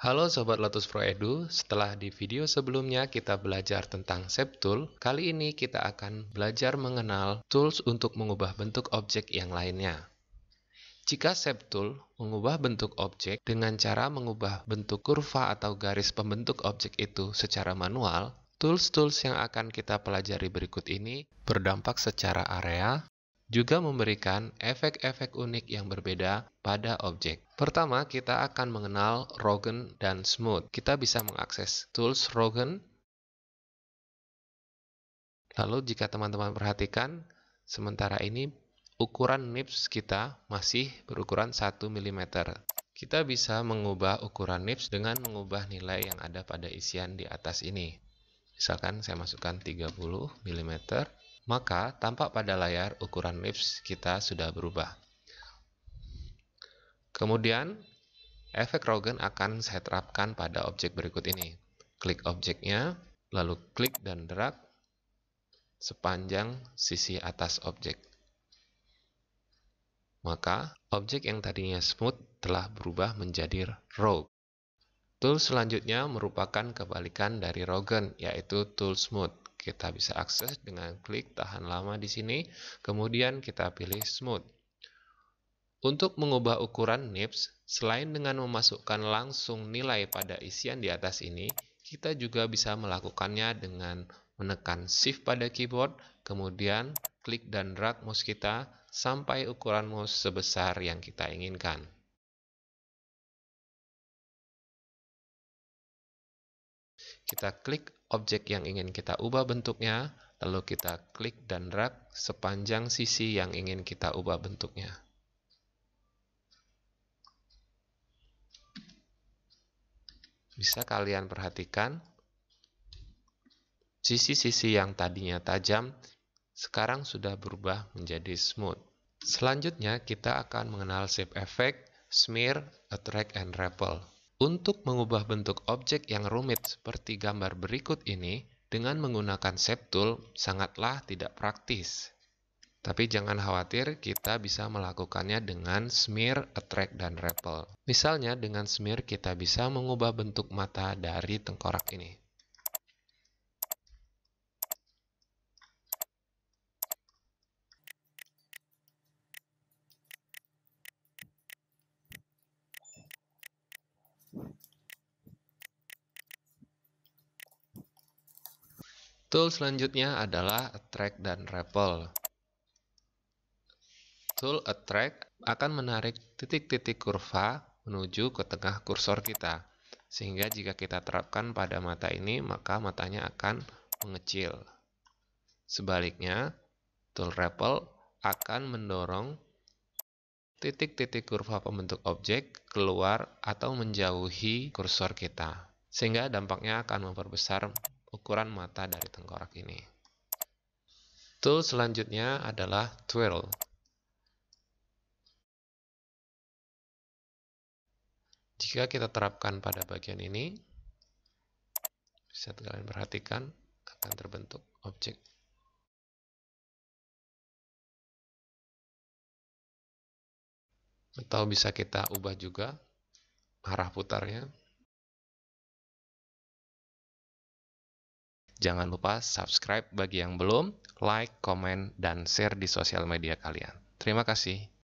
Halo Sobat Lotus Pro Edu, setelah di video sebelumnya kita belajar tentang Shape Tool, kali ini kita akan belajar mengenal tools untuk mengubah bentuk objek yang lainnya. Jika Shape Tool mengubah bentuk objek dengan cara mengubah bentuk kurva atau garis pembentuk objek itu secara manual, tools-tools yang akan kita pelajari berikut ini berdampak secara area, juga memberikan efek-efek unik yang berbeda pada objek. Pertama, kita akan mengenal Rogen dan Smooth. Kita bisa mengakses tools Rogen. Lalu jika teman-teman perhatikan, sementara ini ukuran nips kita masih berukuran 1 mm. Kita bisa mengubah ukuran nips dengan mengubah nilai yang ada pada isian di atas ini. Misalkan saya masukkan 30 mm maka tampak pada layar ukuran lips kita sudah berubah. Kemudian, efek Rogen akan saya terapkan pada objek berikut ini. Klik objeknya, lalu klik dan drag sepanjang sisi atas objek. Maka, objek yang tadinya smooth telah berubah menjadi rogue. Tool selanjutnya merupakan kebalikan dari Rogen, yaitu tool smooth kita bisa akses dengan klik tahan lama di sini, kemudian kita pilih smooth. Untuk mengubah ukuran nips, selain dengan memasukkan langsung nilai pada isian di atas ini, kita juga bisa melakukannya dengan menekan shift pada keyboard, kemudian klik dan drag mouse kita sampai ukuran mouse sebesar yang kita inginkan. Kita klik objek yang ingin kita ubah bentuknya, lalu kita klik dan drag sepanjang sisi yang ingin kita ubah bentuknya. Bisa kalian perhatikan, sisi-sisi yang tadinya tajam, sekarang sudah berubah menjadi smooth. Selanjutnya, kita akan mengenal shape effect, smear, attract, and repel. Untuk mengubah bentuk objek yang rumit seperti gambar berikut ini, dengan menggunakan shape tool sangatlah tidak praktis. Tapi jangan khawatir, kita bisa melakukannya dengan smear, attract, dan repel. Misalnya dengan smear kita bisa mengubah bentuk mata dari tengkorak ini. Tool selanjutnya adalah attract dan repel. Tool attract akan menarik titik-titik kurva menuju ke tengah kursor kita. Sehingga jika kita terapkan pada mata ini, maka matanya akan mengecil. Sebaliknya, tool repel akan mendorong titik-titik kurva pembentuk objek keluar atau menjauhi kursor kita. Sehingga dampaknya akan memperbesar ukuran mata dari tengkorak ini. Tool selanjutnya adalah twirl. Jika kita terapkan pada bagian ini, bisa kalian perhatikan akan terbentuk objek. Atau bisa kita ubah juga arah putarnya Jangan lupa subscribe bagi yang belum, like, komen, dan share di sosial media kalian. Terima kasih.